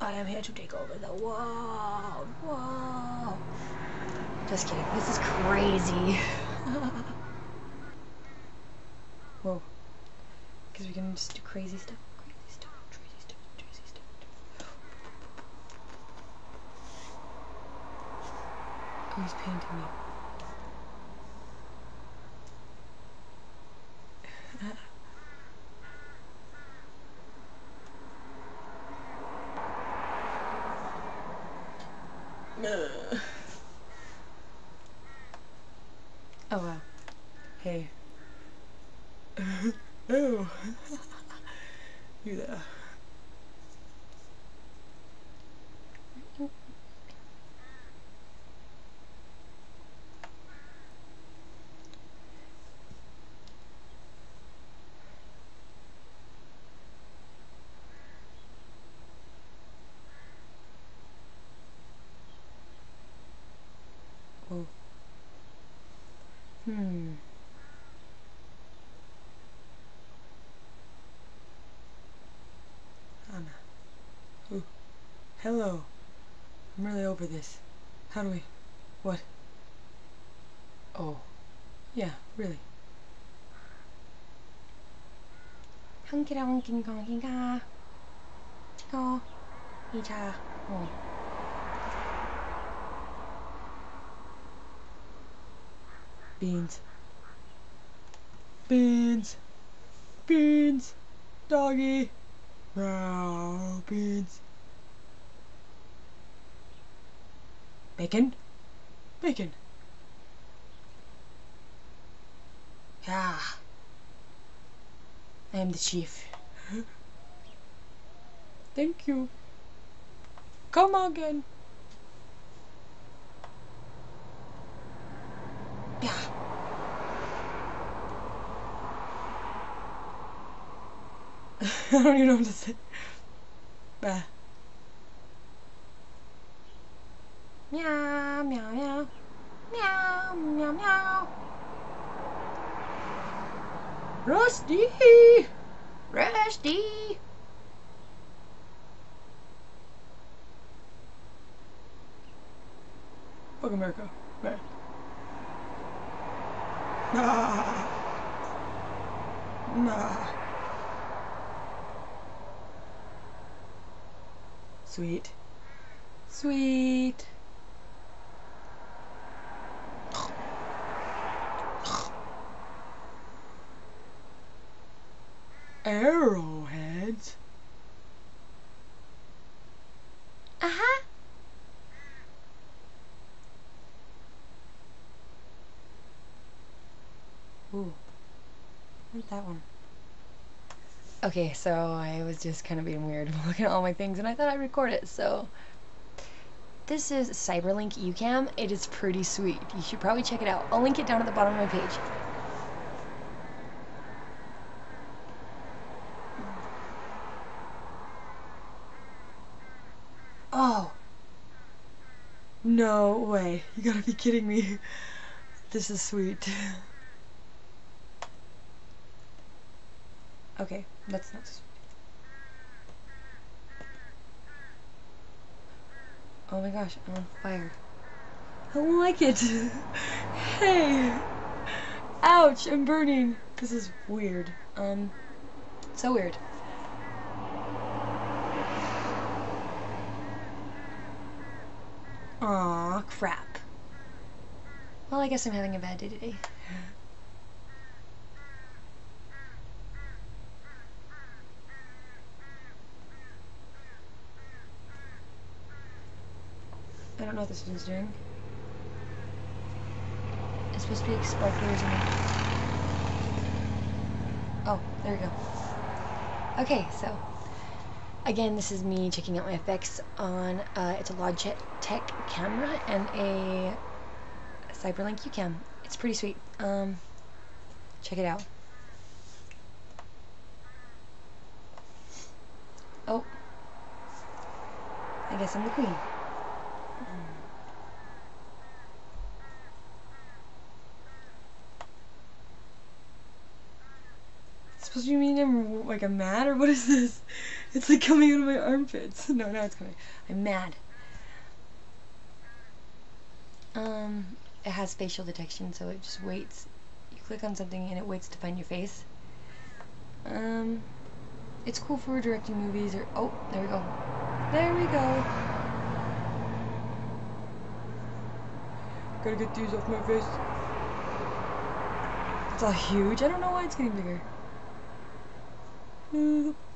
I am here to take over the world. Whoa. Just kidding. This is crazy. Whoa. Because we can just do crazy stuff. Crazy stuff. Crazy stuff. Crazy stuff. Oh, he's painting me. Uh, Oh wow. Hey. oh. you there. Oh. Hmm. Anna. Ooh. Hello. I'm really over this. How do we... What? Oh. Yeah, really. 한끼랑 긴 거기가 어 이자 어 Beans. Beans. Beans. Doggy. Row. Beans. Bacon. Bacon. Yeah. I am the chief. Thank you. Come again. Yeah. I don't even know what to say. Bah. Meow, meow, meow. Meow, meow, meow. Rusty! Rusty! Fuck America. Man. Nah. Nah. Sweet. Sweet. Arrowheads. Uh-huh. Ooh. Where's that one? Okay, so I was just kind of being weird looking at all my things and I thought I'd record it, so this is Cyberlink YouCam. It is pretty sweet. You should probably check it out. I'll link it down at the bottom of my page. Oh. No way. You gotta be kidding me. This is sweet. Okay, that's nice. Oh my gosh, I'm on fire. I don't like it. hey. Ouch, I'm burning. This is weird. Um, so weird. Aw, crap. Well, I guess I'm having a bad day today. I don't know what this one's doing. It's supposed to be and... Oh, there we go. Okay, so... Again, this is me checking out my effects on, uh, it's a Logitech camera and a Cyberlink YouCam. It's pretty sweet. Um, check it out. Oh. I guess I'm the queen. Supposed to be mean I'm like a mad or what is this? It's like coming out of my armpits. No, now it's coming. I'm mad. Um, it has facial detection, so it just waits. You click on something and it waits to find your face. Um, it's cool for directing movies or oh, there we go. There we go. Gotta get these off my face. It's all huge. I don't know why it's getting bigger. Boop.